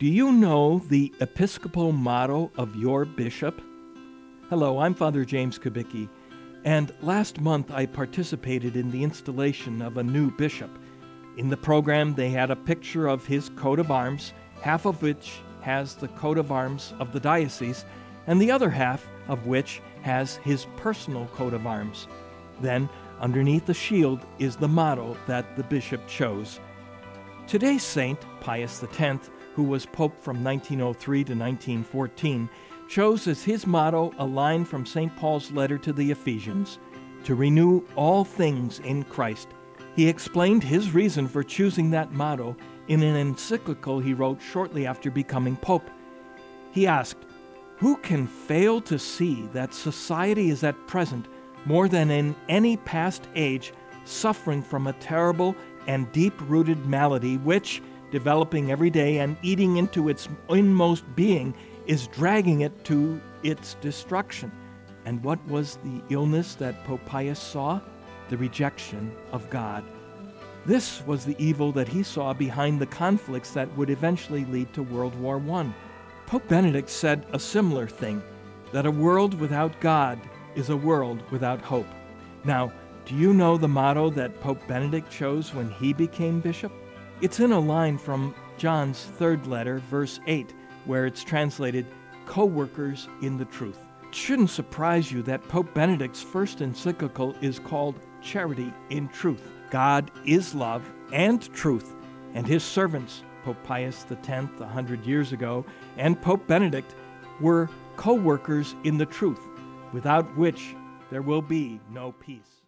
Do you know the Episcopal motto of your bishop? Hello, I'm Father James Kubicki, and last month I participated in the installation of a new bishop. In the program, they had a picture of his coat of arms, half of which has the coat of arms of the diocese, and the other half of which has his personal coat of arms. Then, underneath the shield is the motto that the bishop chose. Today's saint, Pius X, who was pope from 1903 to 1914, chose as his motto a line from St. Paul's letter to the Ephesians to renew all things in Christ. He explained his reason for choosing that motto in an encyclical he wrote shortly after becoming pope. He asked, Who can fail to see that society is at present, more than in any past age, suffering from a terrible and deep rooted malady which, developing every day and eating into its inmost being, is dragging it to its destruction? And what was the illness that Pope Pius saw? The rejection of God. This was the evil that he saw behind the conflicts that would eventually lead to World War I. Pope Benedict said a similar thing that a world without God is a world without hope. Now, do you know the motto that Pope Benedict chose when he became bishop? It's in a line from John's third letter, verse 8, where it's translated, co workers in the truth. It shouldn't surprise you that Pope Benedict's first encyclical is called Charity in Truth. God is love and truth, and his servants, Pope Pius X a hundred years ago, and Pope Benedict, were co workers in the truth, without which there will be no peace.